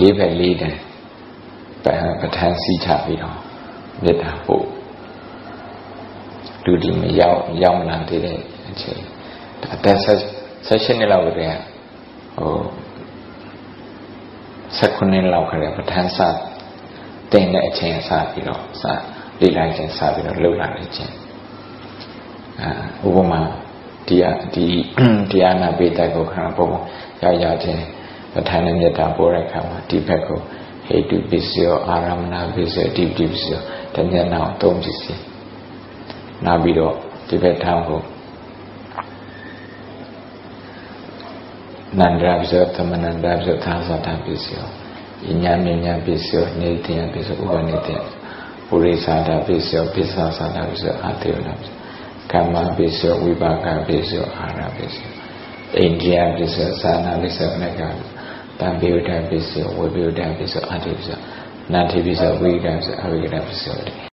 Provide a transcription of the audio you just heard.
လေးဘက်လေးတန်းပဋ္ဌာန်းစီချပြီးတော့မေတ္တာပို့လူဒီမရောက်ရောက်လာသေးတဲ့အချိန်အသက်ဆက်ရှင်နှစ်လောက်ကတည်းကဟိုဆက်ခုနှစ်လောက်ခရဲပဋ္ဌာန်းစတင်တဲ့အချိန်အစပြီးတော့စလေ့လာခြင်းစပြီးတော့လှုပ်လာနေခြင်းအာဥပမာဒီဒီတရားနာပိတ္တကိုခဏပုံရောက်ရောက်ခြင်း ပဋ္ဌာန်းနဲ့မေတ္တာပို့တဲ့အခါမှာဒီဘက်ကိုဟေတုပစ္စယောအာရမဏပစ္စယောဒီပစ္စယောတမျက်နှာသုံးပစ္စည်းနာပြီးတော့ဒီဘက်ထောင်းကိုနန္ဒရာပစ္စယောသမနန္ဒရာပစ္စယောသာသတပစ္စယောဉာဏ်ဉာဏ်ပစ္စယောနေတယပစ္စယောဥပနေတယပုရိသတာပစ္စယောပိစ္ဆာသတာပစ္စယောအတေဝနာပစ္စယောကမ္မပစ္စယောဝိပါကပစ္စယောအာရပစ္စယောအိန္ဒိယပစ္စယောသာနာပစ္စယောမေကတံပိဝဒပစ္စယော ဝေပိဝဒပစ္စယောအတေပစ္စယောနာတိ